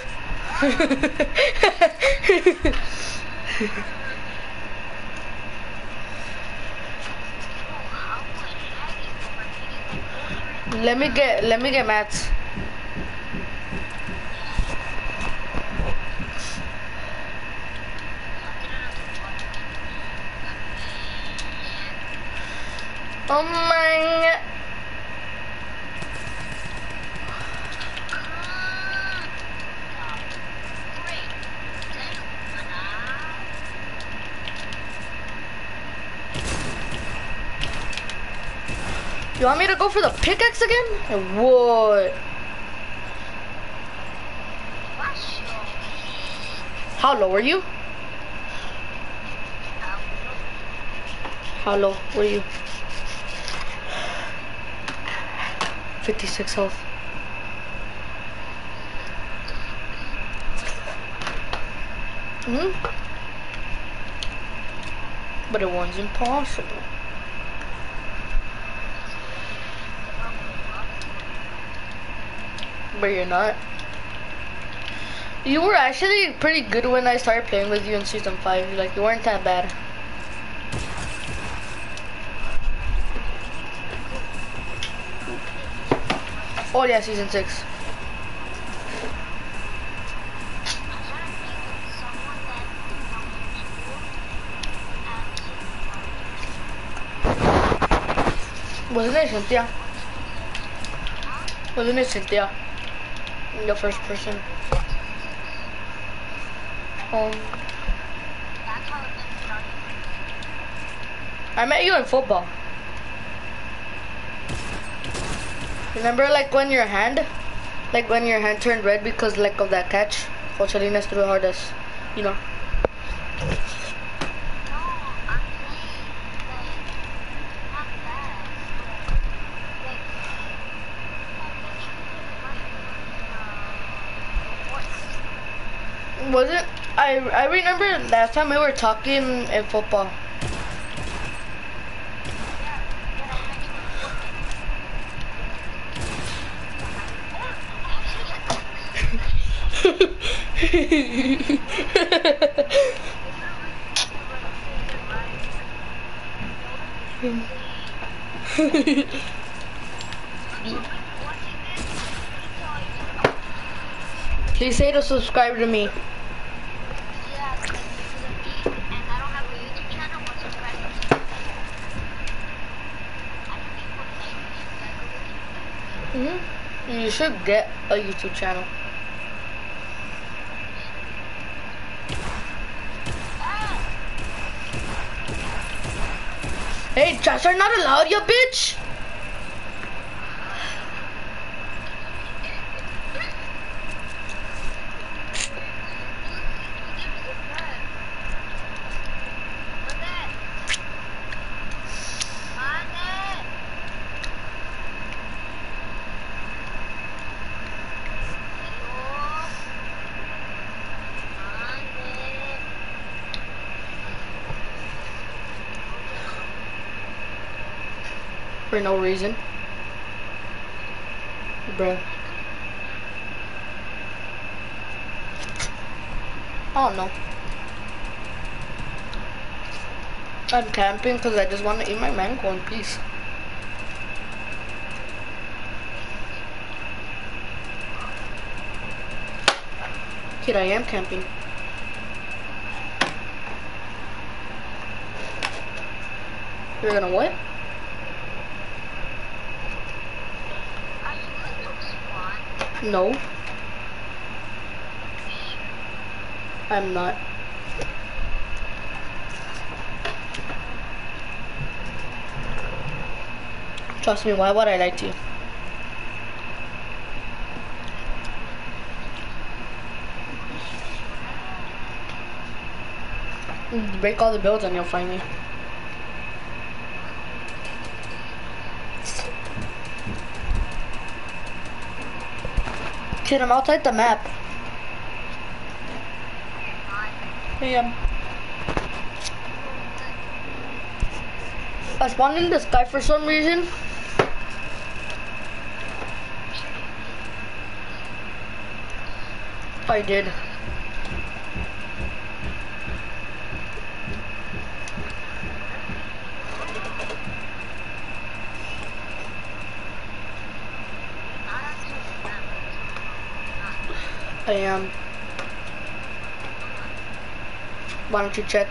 let me get let me get mats. Oh my You want me to go for the pickaxe again? What? How low are you? How low were you? 56 health. Hmm? But it was impossible. But you're not. You were actually pretty good when I started playing with you in season 5. Like, you weren't that bad. Oh yeah, season 6. Wasn't it Cynthia? Wasn't it Cynthia? The first person. Um, I met you in football. Remember like when your hand, like when your hand turned red because like of that catch? Joselinas threw hardest, you know. Was it? I I remember last time we were talking in football. Please say to subscribe to me. hmm You should get a YouTube channel. Hey, chats are not allowed, you bitch! No reason. Bruh. I don't know. I'm camping because I just want to eat my mango in peace. Kid, I am camping. You're gonna what? No. I'm not. Trust me, why would I lie to you? Break all the builds and you'll find me. Kid, I'm outside the map. Hey, um. I spawned in this guy for some reason. I did. I am. Why don't you check?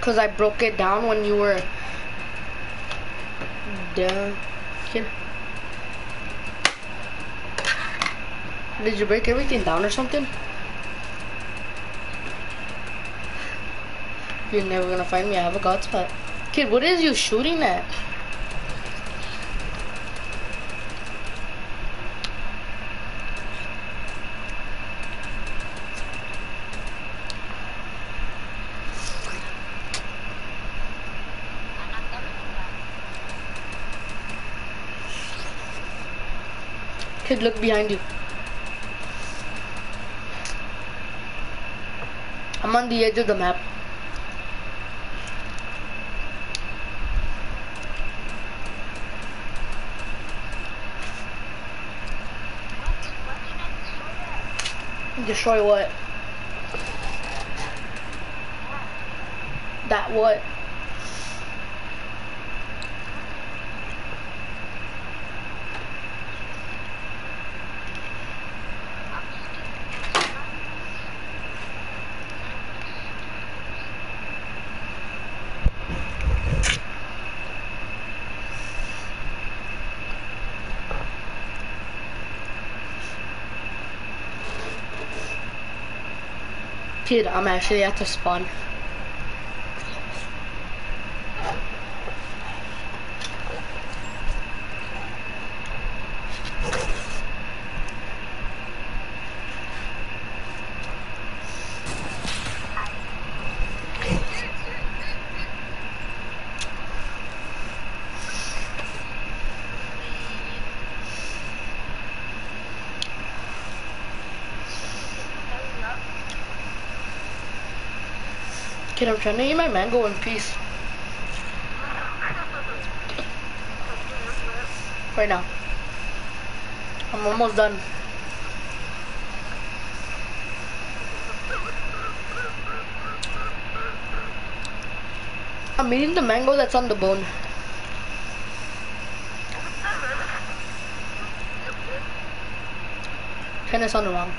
Cause I broke it down when you were down. Did you break everything down or something? You're never gonna find me. I have a god spot. Kid, what is you shooting at? Kid, look behind you. I'm on the edge of the map. That? Destroy what? That what? Kid, I'm actually at the spawn. Trying to eat my mango in peace. Right now. I'm almost done. I'm eating the mango that's on the bone. Tennis on the wrong.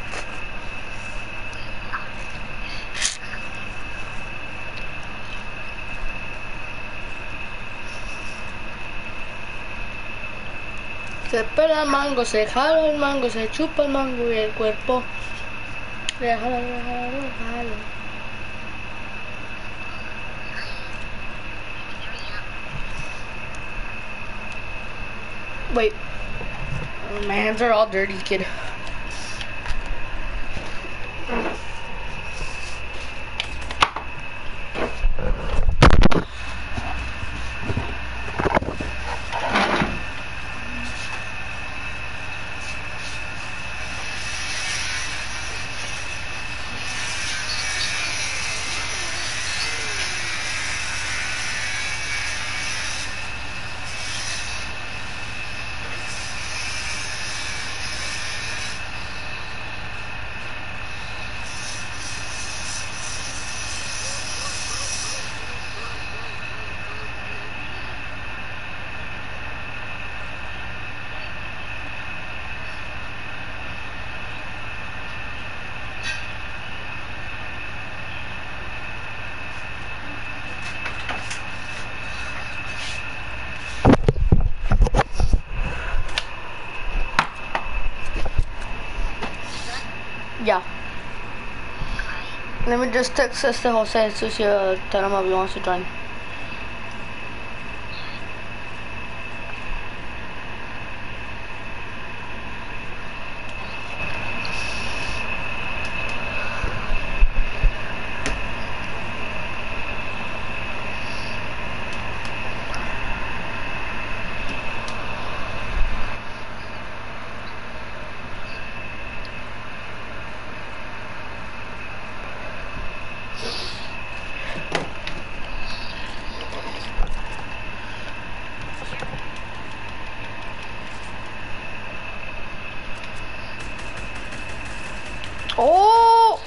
Se pela el mango, se jala el mango, se chupa el mango y el cuerpo. Wait. My hands are all dirty, kid. Yeah. Let me just text Sister Jose to see, uh, tell him if he wants to join. Oh!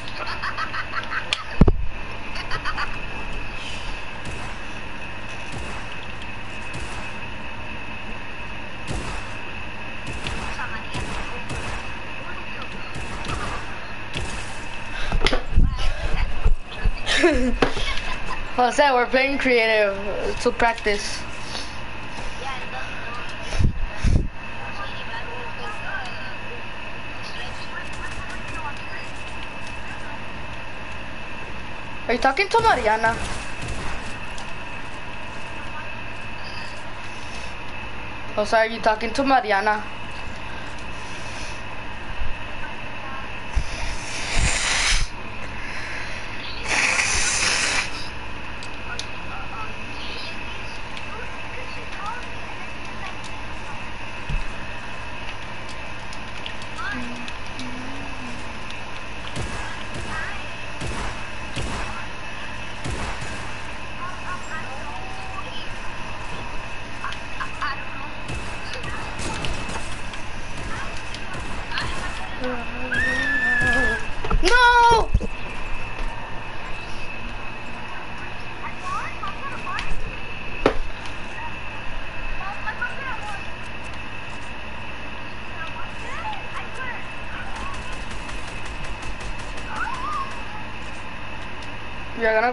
Jose, we're playing creative to practice. Are you talking to Mariana? Jose, are you talking to Mariana?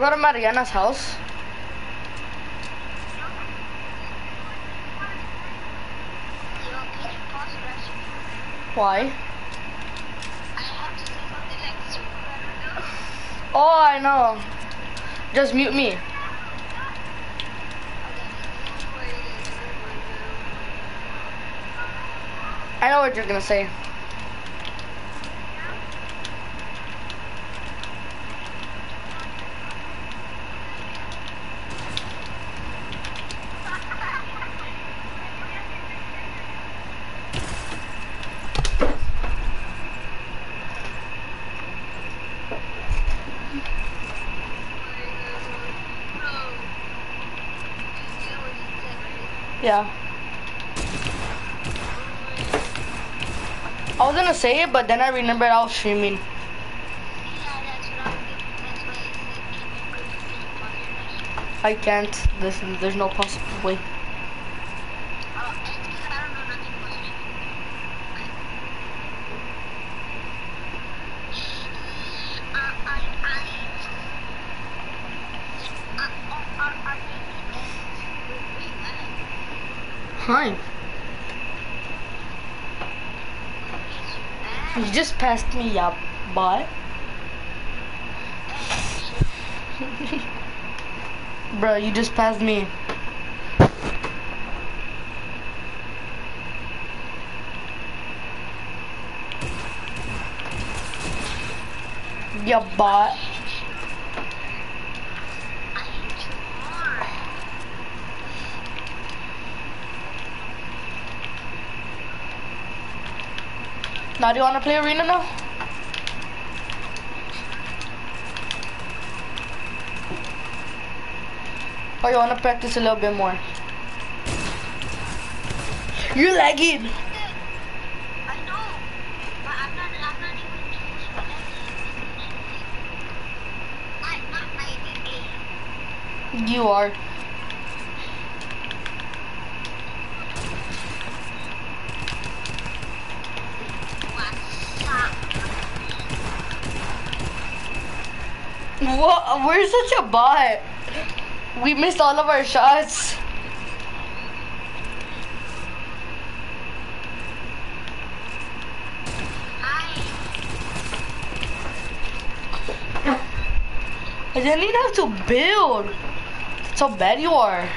Go to Mariana's house? Why? Oh, I know. Just mute me. I know what you're gonna say. Yeah. I was gonna say it, but then I remembered I was streaming. I can't. This, there's no possible way. Hi. You just passed me up, but. Bro, you just passed me. Yeah, bot. Now, do you want to play arena now? Or you want to practice a little bit more? You're lagging. You know, but I'm not, I'm not even close to I'm not my You are. What? We're such a bot. We missed all of our shots. I didn't even have to build. That's how bad you are.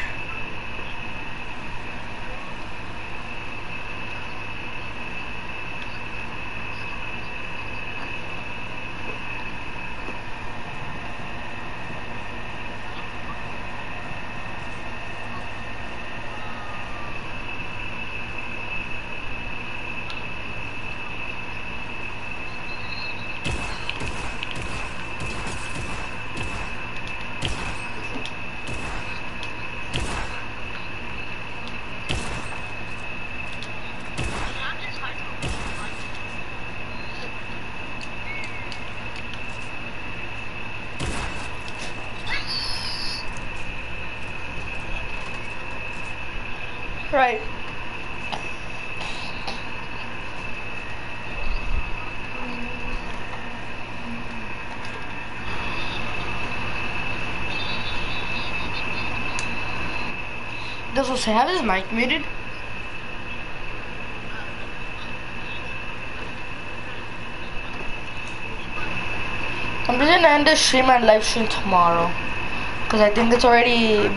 Right. Does it have his mic muted? I'm just gonna end the stream and live stream tomorrow. Cause I think it's already